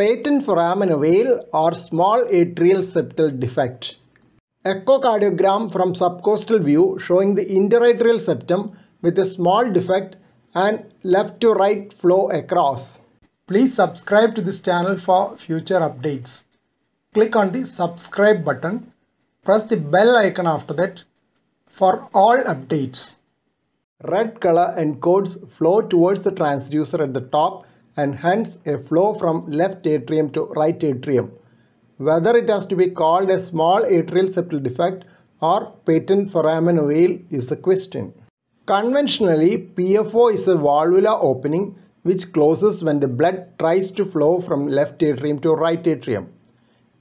patent foramen ovale or small atrial septal defect. Echocardiogram from subcostal view showing the interatrial septum with a small defect and left to right flow across. Please subscribe to this channel for future updates. Click on the subscribe button. Press the bell icon after that for all updates. Red color encodes flow towards the transducer at the top and hence a flow from left atrium to right atrium. Whether it has to be called a small atrial septal defect or patent foramen ovale is the question. Conventionally, PFO is a valvular opening which closes when the blood tries to flow from left atrium to right atrium.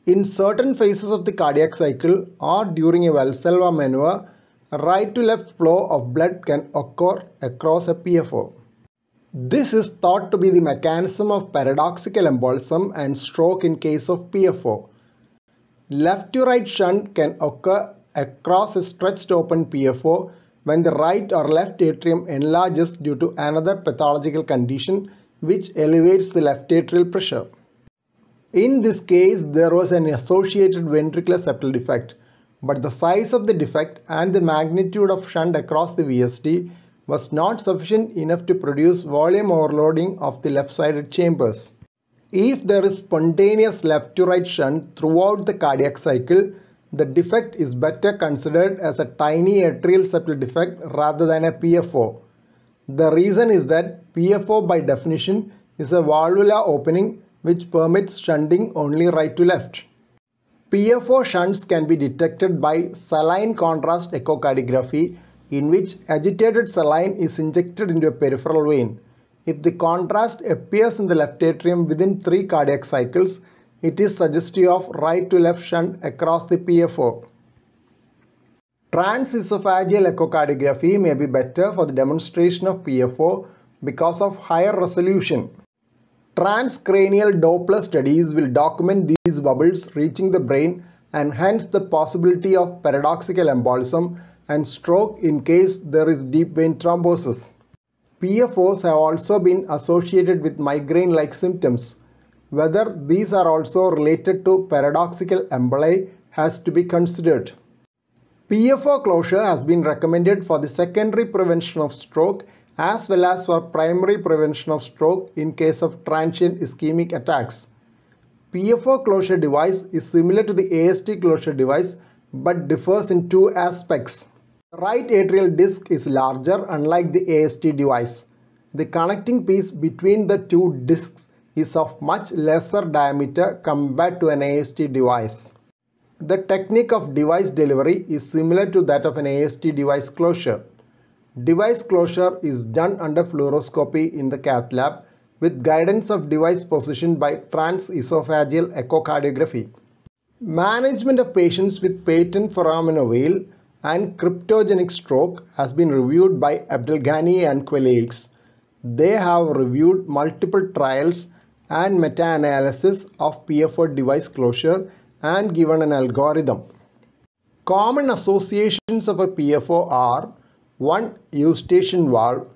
In certain phases of the cardiac cycle or during a Valsalva maneuver, right to left flow of blood can occur across a PFO. This is thought to be the mechanism of paradoxical embolism and stroke in case of PFO. Left to right shunt can occur across a stretched open PFO when the right or left atrium enlarges due to another pathological condition which elevates the left atrial pressure. In this case, there was an associated ventricular septal defect, but the size of the defect and the magnitude of shunt across the VSD was not sufficient enough to produce volume overloading of the left-sided chambers. If there is spontaneous left to right shunt throughout the cardiac cycle, the defect is better considered as a tiny atrial septal defect rather than a PFO. The reason is that PFO by definition is a valvular opening which permits shunting only right to left. PFO shunts can be detected by saline contrast echocardiography in which agitated saline is injected into a peripheral vein. If the contrast appears in the left atrium within 3 cardiac cycles, it is suggestive of right to left shunt across the PFO. Transesophageal echocardiography may be better for the demonstration of PFO because of higher resolution. Transcranial Doppler studies will document these bubbles reaching the brain and hence the possibility of paradoxical embolism and stroke in case there is deep vein thrombosis. PFOs have also been associated with migraine-like symptoms. Whether these are also related to paradoxical emboli has to be considered. PFO closure has been recommended for the secondary prevention of stroke as well as for primary prevention of stroke in case of transient ischemic attacks. PFO closure device is similar to the ASD closure device but differs in two aspects. Right atrial disc is larger unlike the ASD device. The connecting piece between the two discs is of much lesser diameter compared to an ASD device. The technique of device delivery is similar to that of an ASD device closure. Device closure is done under fluoroscopy in the cath lab with guidance of device position by transesophageal echocardiography. Management of patients with patent foramen ovale and cryptogenic stroke has been reviewed by Abdelghani and colleagues. They have reviewed multiple trials and meta-analysis of PFO device closure and given an algorithm. Common associations of a PFO are 1. Eustachian valve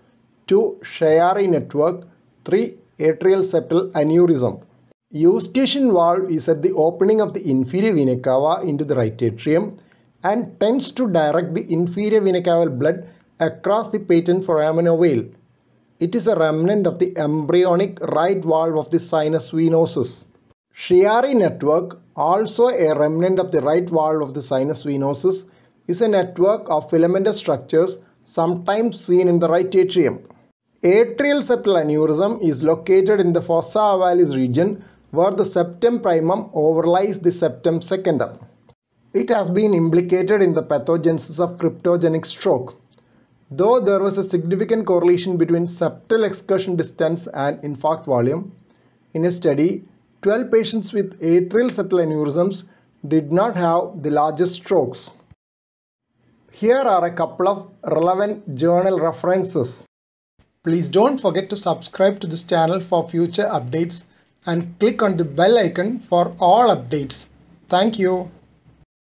2. Chiari network 3. Atrial septal aneurysm Eustachian valve is at the opening of the inferior vena cava into the right atrium and tends to direct the inferior vena caval blood across the patent foramen ovale. It is a remnant of the embryonic right valve of the sinus venosus. Chiari network, also a remnant of the right valve of the sinus venosus, is a network of filamentous structures sometimes seen in the right atrium. Atrial septal aneurysm is located in the fossa ovalis region where the septum primum overlies the septum secundum. It has been implicated in the pathogenesis of cryptogenic stroke. Though there was a significant correlation between septal excursion distance and infarct volume, in a study, 12 patients with atrial septal aneurysms did not have the largest strokes. Here are a couple of relevant journal references. Please don't forget to subscribe to this channel for future updates and click on the bell icon for all updates. Thank you.